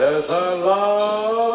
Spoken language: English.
Yes, I love.